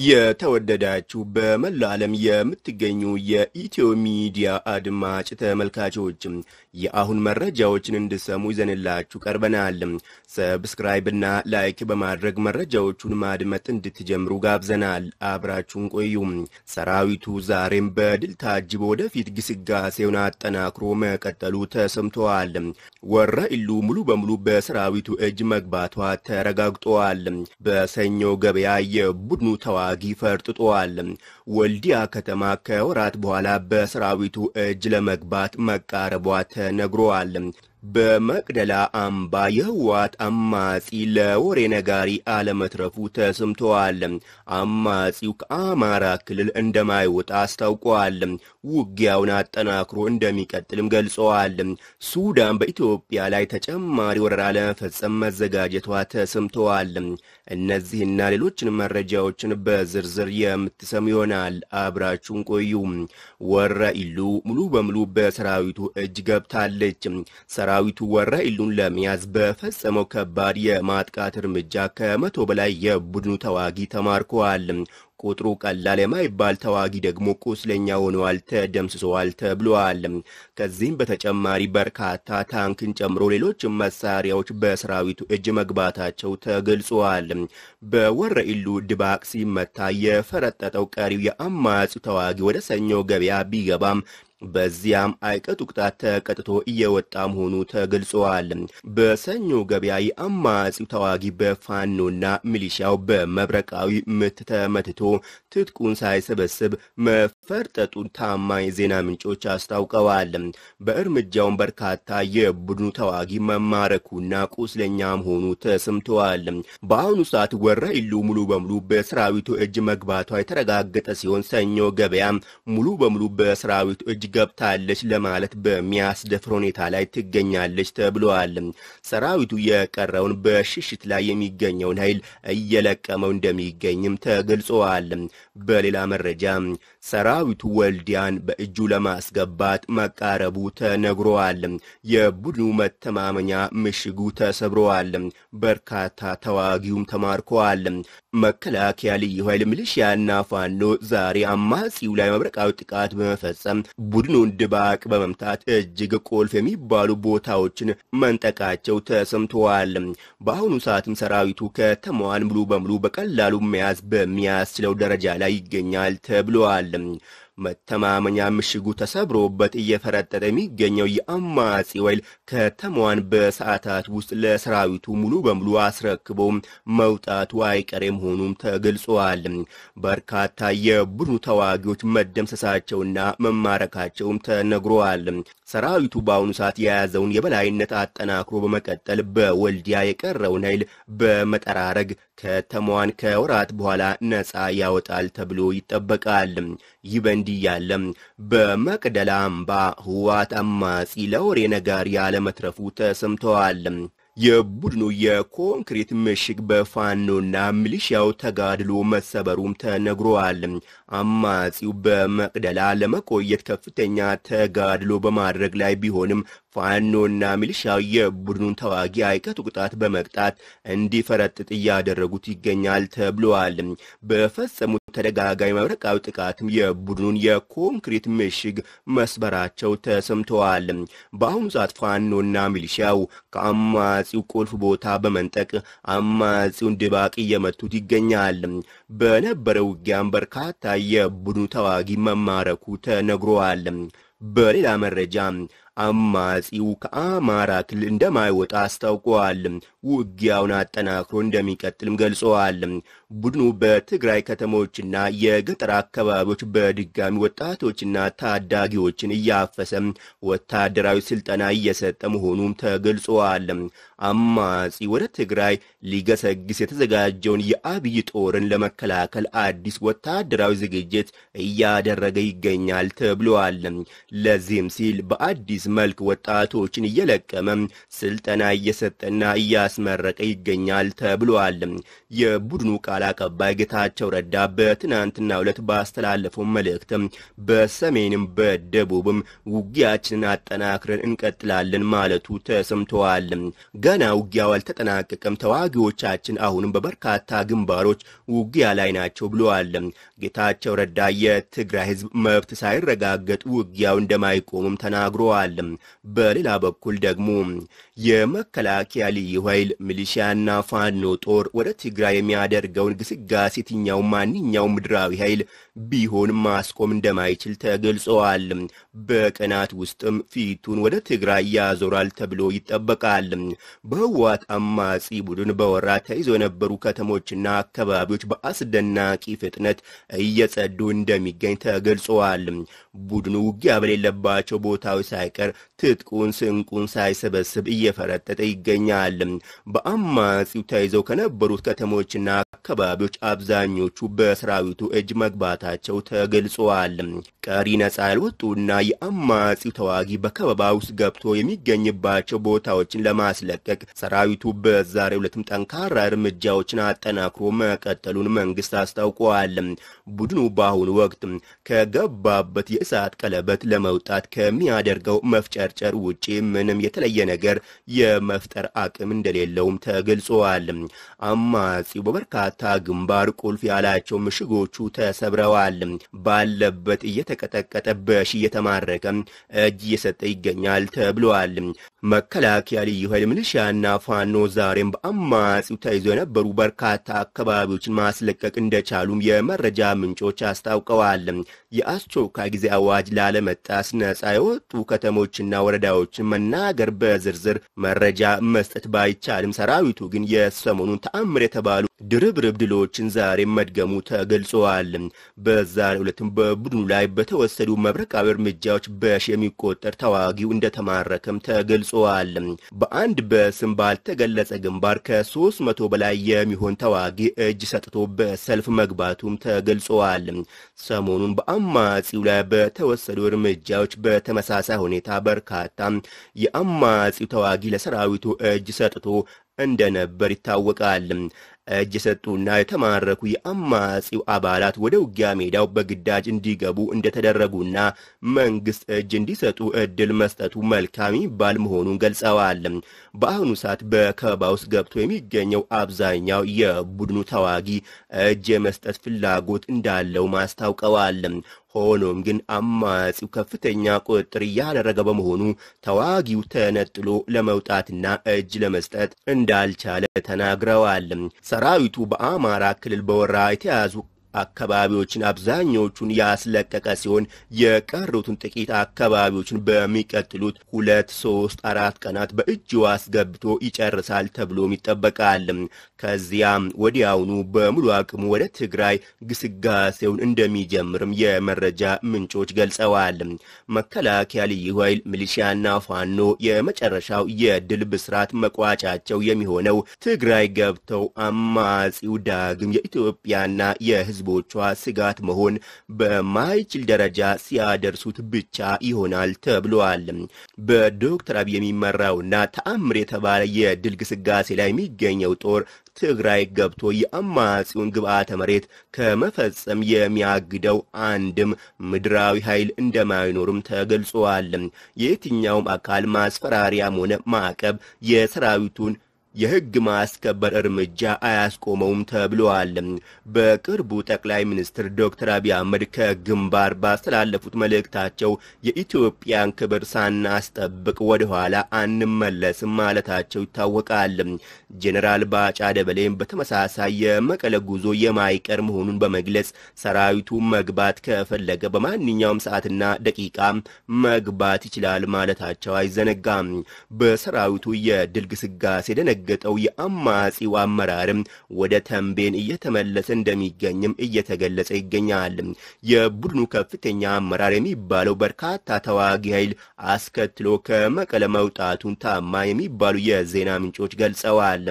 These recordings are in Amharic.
የተወደዳችሁ በመላ ዓለም የምትገኙ የኢትዮ ሚዲያ አድማጭ ተመልካቾች የአሁን መረጃዎችን እንድሰሙ ይዘንላችሁ ቀርበናል። subscribe ና like በማድረግ መረጃዎቹን ማድመጥ እንድትጀምሩ ጋብዘናል። አብራችሁን ቆዩ። ሰራዊቱ ዛሬም በድል ታጅቦ ወደፊት ግስጋሴውን አጠናክሮ መቀጠሉ ተሰምተዋል። ወረ ኢሉ ሙሉ በሙሉ በሰራዊቱ እጅ መግባቷ ተረጋግጧል። በሰኞ ገበያ የቡድኑ ተዋጊ ፈርጥጧል። ወልዲያ ከተማ ከወራት በኋላ በሰራዊቱ እጅ ለመግባት መቃረቧ ተነግሯል። በመቅደላ አምባ የህወሓት አማጺ ለወሬ ነጋሪ አለመትረፉ ተሰምተዋል። አማጺው ከአማራ ክልል እንደማይወጣ አስታውቋል። ውጊያውን አጠናክሮ እንደሚቀጥልም ገልጸዋል። ሱዳን በኢትዮጵያ ላይ ተጨማሪ ወረራ ለመፈጸም መዘጋጀቷ ተሰምተዋል። እነዚህና ሌሎችን መረጃዎችን በዝርዝር የምትሰሙ ይሆናል። አብራችሁን ቆዩ። ወረ ኢሉ ሙሉ በሙሉ በሰራዊቱ እጅ ገብታለች። ሰራዊቱ ወረ ኢሉን ለመያዝ በፈጸመው ከባድ የማጥቃት እርምጃ ከመቶ በላይ የቡድኑ ተዋጊ ተማርከዋል። ቁጥሩ ቀላል የማይባል ተዋጊ ደግሞ ቁስለኛ ሆነዋል፣ ተደምስሰዋል ተብለዋል። ከዚህም በተጨማሪ በርካታ ታንክን ጨምሮ ሌሎች መሳሪያዎች በሰራዊቱ እጅ መግባታቸው ተገልጿል። በወረ ኢሉ ድባቅ ሲመታ የፈረጠጠው ቀሪው የአማጺው ተዋጊ ወደ ሰኞ ገበያ ቢገባም በዚያም አይቀጡ ቅጣት ተቀጥቶ እየወጣ መሆኑ ተገልጸዋል። በሰኞ ገበያ የአማጺው ተዋጊ በፋኖና ሚሊሻው በመብረቃዊ ምት ተመትቶ ትጥቁን ሳይሰበስብ መፈርጠጡን ታማኝ ዜና ምንጮች አስታውቀዋል። በእርምጃውን በርካታ የቡድኑ ተዋጊ መማረኩና ቁስለኛ መሆኑ ተሰምተዋል። በአሁኑ ሰዓት ወረ ኢሉ ሙሉ በሙሉ በሰራዊቱ እጅ መግባቷ የተረጋገጠ ሲሆን ሰኞ ገበያ ሙሉ በሙሉ በሰራዊቱ እጅ ገብታለች ለማለት በሚያስደፍር ሁኔታ ላይ ትገኛለች ተብለዋል። ሰራዊቱ የቀረውን በሽሽት ላይ የሚገኘውን ኃይል እየለቀመው እንደሚገኝም ተገልጸዋል። በሌላ መረጃ ሰራዊቱ ወልዲያን በእጁ ለማስገባት መቃረቡ ተነግሯል። የቡድኑ መተማመኛ ምሽጉ ተሰብረዋል። በርካታ ተዋጊውም ተማርከዋል። መከላከያ፣ ልዩ ኃይል፣ ሚሊሺያና ፋኖ ዛሬ አማጺው ላይ መብረቃዊ ጥቃት በመፈጸም ቡድኑን ድባቅ በመምታት እጅግ ቁልፍ የሚባሉ ቦታዎችን መንጠቃቸው ተሰምተዋል። በአሁኑ ሰዓትም ሰራዊቱ ከተማዋን ሙሉ በሙሉ በቀላሉ መያዝ በሚያስችለው ደረጃ ላይ ይገኛል ተብለዋል። መተማመኛ ምሽጉ ተሰብሮበት እየፈረጠጠ የሚገኘው የአማጺ ኃይል ከተማዋን በሰዓታት ውስጥ ለሰራዊቱ ሙሉ በሙሉ አስረክቦ መውጣቱ አይቀሬ መሆኑም ተገልጿል። በርካታ የቡድኑ ተዋጊዎች መደምሰሳቸውና መማረካቸውም ተነግሯል። ሰራዊቱ በአሁኑ ሰዓት የያዘውን የበላይነት አጠናክሮ በመቀጠል በወልዲያ የቀረውን ኃይል በመጠራረግ ከተማዋን ከወራት በኋላ ነፃ ያወጣል ተብሎ ይጠበቃል። ይህ በእንዲህ ያለ በመቅደላ አምባ ህወሓት አማጺ ለወሬ ነጋሪ ያለመትረፉ ተሰምተዋል። የቡድኑ የኮንክሪት ምሽግ በፋኖና ሚሊሺያው ተጋድሎ መሰበሩም ተነግሯል። አማጺው በመቅደላ ለመቆየት ከፍተኛ ተጋድሎ በማድረግ ላይ ቢሆንም ፋኖና ሚሊሻው የቡድኑን ተዋጊ አይቀጡ ቅጣት በመቅጣት እንዲፈረጥጥ እያደረጉት ይገኛል ተብለዋል። በፈጸሙት ተደጋጋሚ መብረቃዊ ጥቃትም የቡድኑን የኮንክሪት ምሽግ መስበራቸው ተሰምተዋል። በአሁኑ ሰዓት ፋኖና ሚሊሻው ከአማጺው ቁልፍ ቦታ በመንጠቅ አማጺውን ድባቅ እየመቱት ይገኛል። በነበረው ውጊያም በርካታ የቡድኑ ተዋጊ መማረኩ ተነግሯል። በሌላ መረጃ አማጺው ከአማራ ክልል እንደማይወጣ አስታውቀዋል። ውጊያውን አጠናክሮ እንደሚቀጥልም ገልጸዋል። ቡድኑ በትግራይ ከተሞችና የገጠር አካባቢዎች በድጋሚ ወጣቶችና ታዳጊዎችን እያፈሰ ወታደራዊ ስልጠና እየሰጠ መሆኑም ተገልጸዋል። አማጺ ወደ ትግራይ ሊገሰግስ የተዘጋጀውን የአብይ ጦርን ለመከላከል አዲስ ወታደራዊ ዝግጅት እያደረገ ይገኛል ተብለዋል። ለዚህም ሲል በአዲስ መልክ ወጣቶችን እየለቀመ ስልጠና እየሰጠና እያስመረቀ ይገኛል ተብሏል። የቡድኑ ቃል አቀባይ ጌታቸው ረዳ በትናንትናው ዕለት ባስተላለፈው መልእክት በሰሜንም በደቡብም ውጊያችንን አጠናክረን እንቀጥላለን ማለቱ ተሰምተዋል። ገና ውጊያው አልተጠናቀቀም፣ ተዋጊዎቻችን አሁንም በበርካታ ግንባሮች ውጊያ ላይ ናቸው ብለዋል። ጌታቸው ረዳ የትግራይ ሕዝብ መብት ሳይረጋገጥ ውጊያው እንደማይቆምም ተናግረዋል። በሌላ በኩል ደግሞ የመከላከያ ልዩ ኃይል ሚሊሺያና ፋኖ ጦር ወደ ትግራይ የሚያደርገውን ግስጋሴ የትኛው ማንኛውም ምድራዊ ኃይል ቢሆን ማስቆም እንደማይችል ተገልጸዋል። በቀናት ውስጥም ፊቱን ወደ ትግራይ ያዞራል ተብሎ ይጠበቃል። በህወሓት አማጺ ቡድን በወራ ተይዘው የነበሩ ከተሞችና አካባቢዎች በአስደናቂ ፍጥነት እየጸዱ እንደሚገኝ ተገልጸዋል። ቡድኑ ውጊያ በሌለባቸው ቦታዎች ሳይቀር ትጥቁን ስንቁን ሳይሰበስብ እየፈረጠጠ ይገኛል። በአማጺው ተይዘው ከነበሩት ከተሞችና አካባቢዎች አብዛኞቹ በሰራዊቱ እጅ መግባታቸው ተገልጸዋል። ቀሪ ነጻ ያልወጡና የአማጺው ተዋጊ በከበባ ውስጥ ገብቶ የሚገኝባቸው ቦታዎችን ለማስለቀቅ ሰራዊቱ በዛሬው ዕለትም ጠንካራ እርምጃዎችን አጠናክሮ መቀጠሉን መንግስት አስታውቀዋል። ቡድኑ በአሁኑ ወቅት ከገባበት የእሳት ቀለበት ለመውጣት ከሚያደርገው መፍጨርጨር ውጪ ምንም የተለየ ነገር የመፍጠር አቅም እንደሌለውም ተገልጸዋል። አማጺው በበርካታ ግንባር ቁልፍ ያላቸው ምሽጎቹ ተሰብረዋል። ባለበት እየተቀጠቀጠ በሺ እየተማረከ እጅ እየሰጠ ይገኛል ተብለዋል። መከላከያ ልዩ ኃይል ሚሊሺያና ፋኖ ዛሬም በአማጺው ተይዘው የነበሩ በርካታ አካባቢዎችን ማስለቀቅ እንደቻሉም የመረጃ ምንጮች አስታውቀዋል። የአስቸኳይ ጊዜ አዋጅ ላለመጣስ ነጻ የወጡ ከተሞችና ወረዳዎችን መናገር በዝርዝር መረጃ መስጠት ባይቻልም ሰራዊቱ ግን የሰሞኑን ተአምር የተባሉ ድርብርብ ድሎችን ዛሬ መድገሙ ተገልጸዋል። በዛሬው ዕለትም በቡድኑ ላይ በተወሰዱ መብረቃዊ እርምጃዎች በሺ የሚቆጠር ተዋጊው እንደተማረከም ተገልጸዋል። በአንድ በስም ባልተገለጸ ግንባር ከሶስት መቶ በላይ የሚሆን ተዋጊ እጅ ሰጥቶ በሰልፍ መግባቱም ተገልጸዋል። ሰሞኑን በአማጺው ላይ በተወሰዱ እርምጃዎች በተመሳሳይ ሁኔታ በርካታ የአማጺው ተዋጊ ለሰራዊቱ እጅ ሰጥቶ እንደነበር ይታወቃል። እጅ የሰጡና የተማረኩ የአማጺው አባላት ወደ ውጊያ ሜዳው በግዳጅ እንዲገቡ እንደተደረጉና መንግስት እጅ እንዲሰጡ እድል መስጠቱ መልካም የሚባል መሆኑን ገልጸዋል። በአሁኑ ሰዓት በከበባ ውስጥ ገብቶ የሚገኘው አብዛኛው የቡድኑ ተዋጊ እጅ የመስጠት ፍላጎት እንዳለው ማስታውቀዋል። ሆኖም ግን አማጺው ከፍተኛ ቁጥጥር እያደረገ በመሆኑ ተዋጊው ተነጥሎ ለመውጣትና እጅ ለመስጠት እንዳልቻለ ተናግረዋል። ሰራዊቱ በአማራ ክልል በወራ የተያዙ አካባቢዎችን አብዛኞቹን ያስለቀቀ ሲሆን የቀሩትን ጥቂት አካባቢዎችን በሚቀጥሉት ሁለት ሶስት አራት ቀናት በእጁ አስገብቶ ይጨርሳል ተብሎም ይጠበቃል። ከዚያም ወዲያውኑ በሙሉ አቅሙ ወደ ትግራይ ግስጋሴውን እንደሚጀምርም የመረጃ ምንጮች ገልጸዋል። መከላከያ ልዩ ኃይል፣ ሚሊሺያና ፋኖ የመጨረሻው የድል ብስራት መቋጫቸው የሚሆነው ትግራይ ገብተው አማጺው ዳግም የኢትዮጵያና የህዝብ ህዝቦቿ ስጋት መሆን በማይችል ደረጃ ሲያደርሱት ብቻ ይሆናል ተብሏል። በዶክተር አብይ የሚመራውና ተአምር የተባለ የድል ግስጋሴ ላይ የሚገኘው ጦር ትግራይ ገብቶ የአማጺውን ግብዓተ መሬት ከመፈጸም የሚያግደው አንድም ምድራዊ ኃይል እንደማይኖርም ተገልጿል። የየትኛውም አካል ማስፈራሪያም ሆነ ማዕቀብ የሰራዊቱን የህግ ማስከበር እርምጃ አያስቆመውም ተብለዋል። በቅርቡ ጠቅላይ ሚኒስትር ዶክተር አብይ አህመድ ከግንባር ባስተላለፉት መልእክታቸው የኢትዮጵያን ክብር ሳናስጠብቅ ወደኋላ አንመለስም ማለታቸው ይታወቃል። ጄኔራል ባጫ ደበሌም በተመሳሳይ የመቀለ ጉዞ የማይቀር መሆኑን በመግለጽ ሰራዊቱ መግባት ከፈለገ በማንኛውም ሰዓትና ደቂቃ መግባት ይችላል ማለታቸው አይዘነጋም። በሰራዊቱ የድል ግስጋሴ የደነገጠው የአማጺው አመራርም ወደ ተንቤን እየተመለሰ እንደሚገኝም እየተገለጸ ይገኛል። የቡድኑ ከፍተኛ አመራር የሚባለው በርካታ ተዋጊ ኃይል አስከትሎ ከመቀለ መውጣቱን ታማኝ የሚባሉ የዜና ምንጮች ገልጸዋል።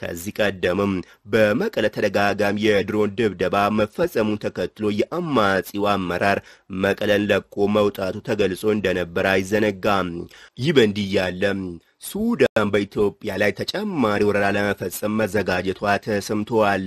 ከዚህ ቀደምም በመቀለ ተደጋጋሚ የድሮን ድብደባ መፈጸሙን ተከትሎ የአማጺው አመራር መቀለን ለቆ መውጣቱ ተገልጾ እንደነበር አይዘነጋም። ይህ በእንዲህ ያለ ሱዳን በኢትዮጵያ ላይ ተጨማሪ ወረራ ለመፈጸም መዘጋጀቷ ተሰምተዋል።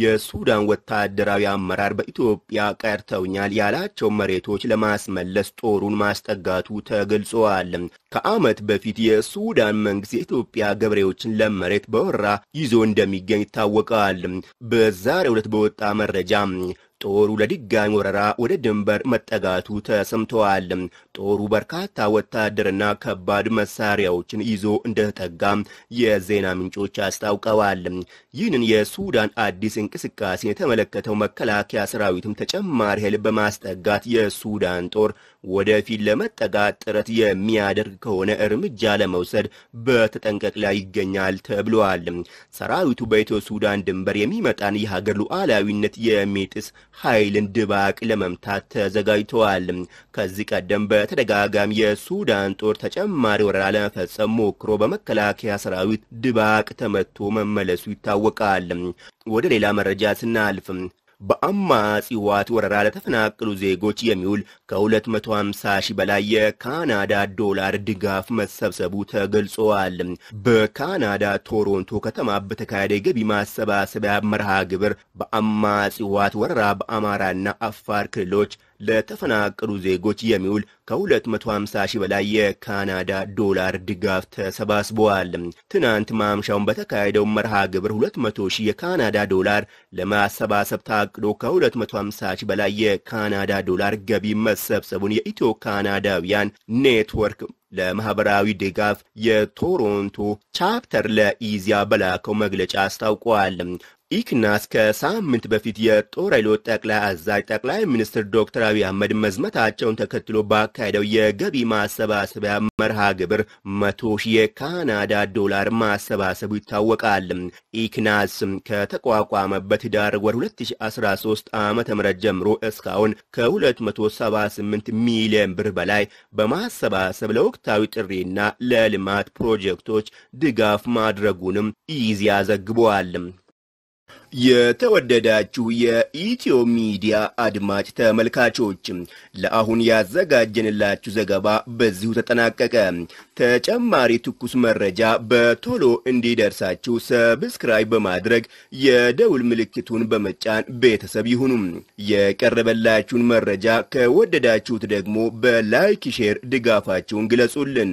የሱዳን ወታደራዊ አመራር በኢትዮጵያ ቀርተውኛል ያላቸው መሬቶች ለማስመለስ ጦሩን ማስጠጋቱ ተገልጸዋል። ከዓመት በፊት የሱዳን መንግስት የኢትዮጵያ ገበሬዎችን ለመሬት በወረራ ይዞ እንደሚገኝ ይታወቃል። በዛሬው ዕለት በወጣ መረጃ ጦሩ ለድጋሚ ወረራ ወደ ድንበር መጠጋቱ ተሰምተዋል። ጦሩ በርካታ ወታደርና ከባድ መሳሪያዎችን ይዞ እንደተጠጋ የዜና ምንጮች አስታውቀዋል። ይህንን የሱዳን አዲስ እንቅስቃሴን የተመለከተው መከላከያ ሰራዊትም ተጨማሪ ኃይል በማስጠጋት የሱዳን ጦር ወደፊት ለመጠጋት ጥረት የሚያደርግ ከሆነ እርምጃ ለመውሰድ በተጠንቀቅ ላይ ይገኛል ተብሏል። ሰራዊቱ በኢትዮ ሱዳን ድንበር የሚመጣን የሀገር ሉዓላዊነት የሚጥስ ኃይልን ድባቅ ለመምታት ተዘጋጅተዋል። ከዚህ ቀደም በተደጋጋሚ የሱዳን ጦር ተጨማሪ ወረራ ለመፈጸም ሞክሮ በመከላከያ ሰራዊት ድባቅ ተመቶ መመለሱ ይታወቃል። ወደ ሌላ መረጃ ስናልፍ በአማጺ ህወሓት ወረራ ለተፈናቀሉ ዜጎች የሚውል ከ250 ሺህ በላይ የካናዳ ዶላር ድጋፍ መሰብሰቡ ተገልጸዋል። በካናዳ ቶሮንቶ ከተማ በተካሄደ የገቢ ማሰባሰቢያ መርሃ ግብር በአማጺ ህወሓት ወረራ በአማራና አፋር ክልሎች ለተፈናቀሉ ዜጎች የሚውል ከ250 ሺህ በላይ የካናዳ ዶላር ድጋፍ ተሰባስበዋል። ትናንት ማምሻውን በተካሄደው መርሃ ግብር 200 ሺህ የካናዳ ዶላር ለማሰባሰብ ታቅዶ ከ250 ሺህ በላይ የካናዳ ዶላር ገቢ መሰብሰቡን የኢትዮ ካናዳውያን ኔትወርክ ለማህበራዊ ድጋፍ የቶሮንቶ chapter ለኢዚያ በላከው መግለጫ አስታውቀዋል። ኢክናስ ከሳምንት በፊት የጦር ኃይሎች ጠቅላይ አዛዥ ጠቅላይ ሚኒስትር ዶክተር አብይ አህመድ መዝመታቸውን ተከትሎ ባካሄደው የገቢ ማሰባሰቢያ መርሃ ግብር መቶ ሺህ የካናዳ ዶላር ማሰባሰቡ ይታወቃል። ኢክናስ ከተቋቋመበት ዳር ወር 2013 ዓ ም ጀምሮ እስካሁን ከ278 ሚሊዮን ብር በላይ በማሰባሰብ ለወቅታዊ ጥሪና ለልማት ፕሮጀክቶች ድጋፍ ማድረጉንም ኢዜአ ዘግቧል። የተወደዳችሁ የኢትዮ ሚዲያ አድማጭ ተመልካቾች ለአሁን ያዘጋጀንላችሁ ዘገባ በዚሁ ተጠናቀቀ። ተጨማሪ ትኩስ መረጃ በቶሎ እንዲደርሳችሁ subscribe በማድረግ የደውል ምልክቱን በመጫን ቤተሰብ ይሁኑ። የቀረበላችሁን መረጃ ከወደዳችሁት ደግሞ በ like share ድጋፋችሁን ግለጹልን።